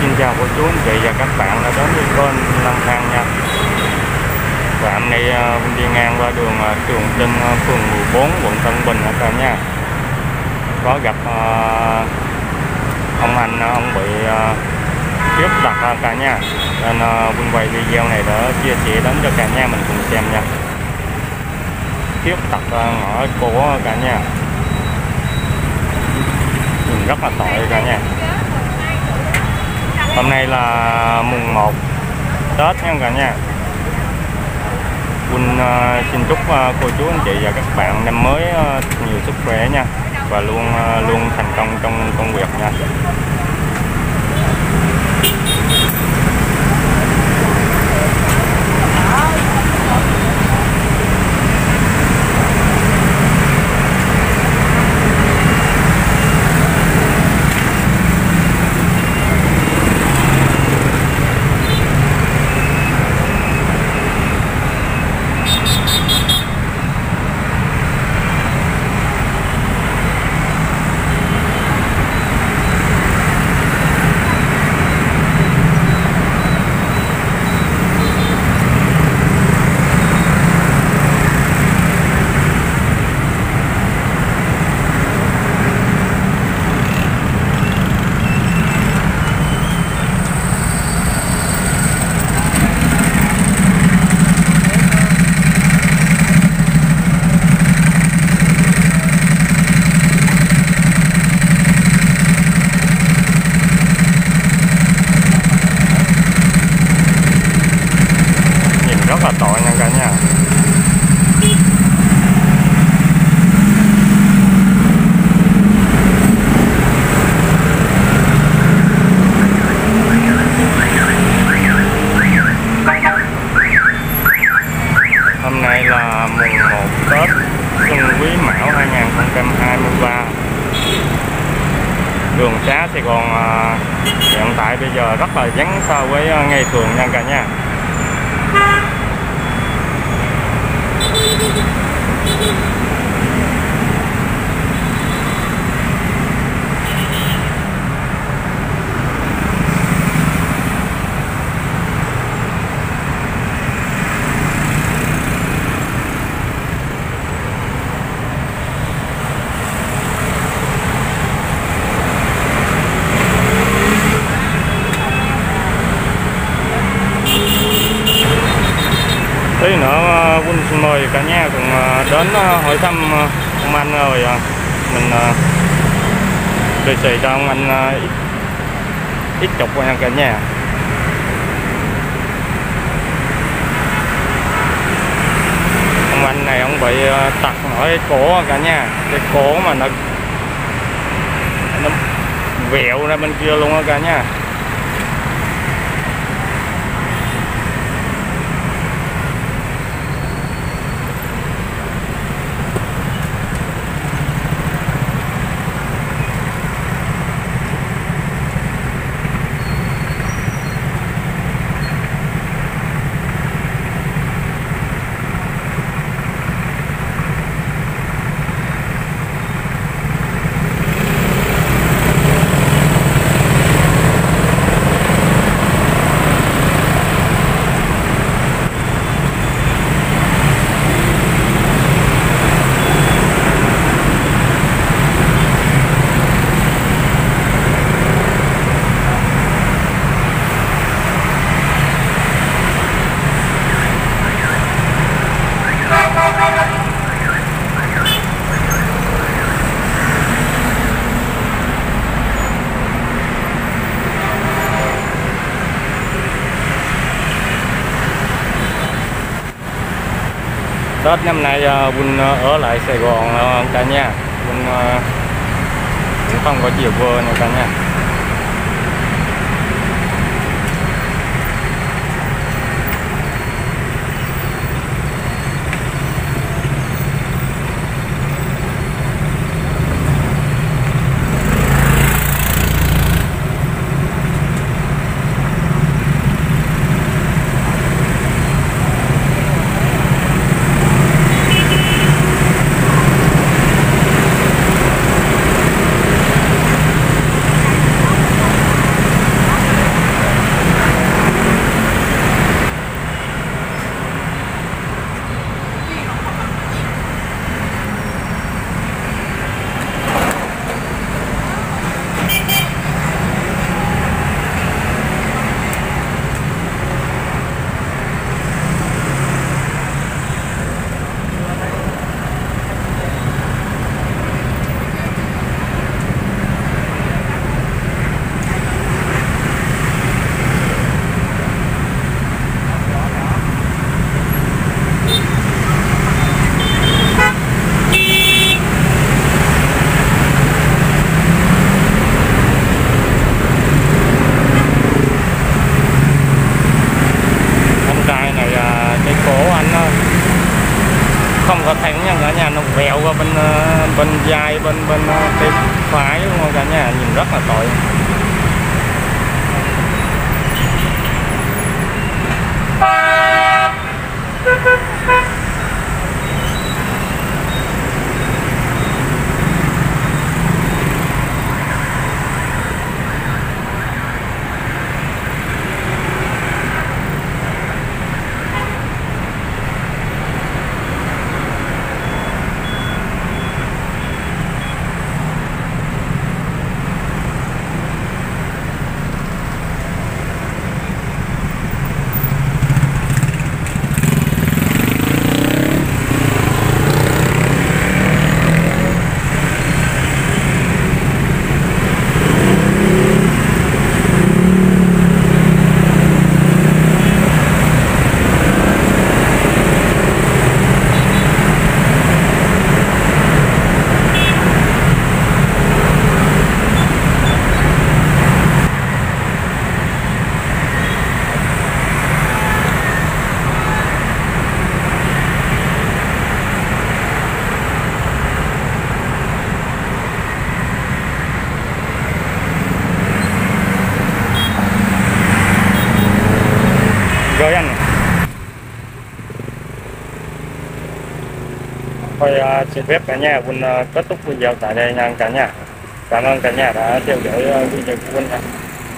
xin chào cô chú anh chị và các bạn đã đến với kênh Lâm Khang nha. Và hôm nay à, mình đi ngang qua đường à, Trường Trinh à, phường 14 quận Tân Bình ở cả nha. Có gặp ông anh ông bị tiếp đặt cả nha. nên mình quay video này để chia sẻ đến cho cả nhà mình cùng xem nha. Tiếp đặt ngõ cổ cả nhà. Nhìn rất là tội cả nhà hôm nay là mùng 1 Tết nha cả nhà. Quỳnh uh, xin chúc uh, cô chú anh chị và các bạn năm mới uh, nhiều sức khỏe nha và luôn uh, luôn thành công trong công việc nha nhìn rất là tội nha cả nhà hôm nay là mùng 1 Tết Xuân Quý Mão 2023 đường xá Sài Gòn à, hiện tại bây giờ rất là vắng so với à, ngày thường nha cả nhà tí nữa Vinh xin mời cả nhà cùng ờ, đến ờ, hỏi thăm ờ, ông anh rồi mình lì xì cho ông anh ít, ít chục nha cả nhà. Ông anh này ông bị tặc tật ở cái cổ cả nhà cái cổ mà nó nó vẹo ra bên kia luôn á cả nhà. Tết năm nay à, Vinh à, ở lại Sài Gòn à, cả nhà. Vinh cũng không có chiều vơ không có thấy nha, cả nhà nó vẹo qua bên ờ, bên dài, bên bên ờ, tay phải luôn cả nhà nhìn rất là tội. Rồi anh. Thôi uh, xin phép cả nhà quân uh, à, kết thúc video tại đây nha cả nhà. Cảm ơn cả nhà đã theo dõi uh, video của quân nha.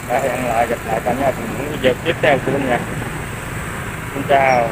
Hẹn lại gặp lại cả nhà trong những video tiếp theo của quân nha. Xin chào.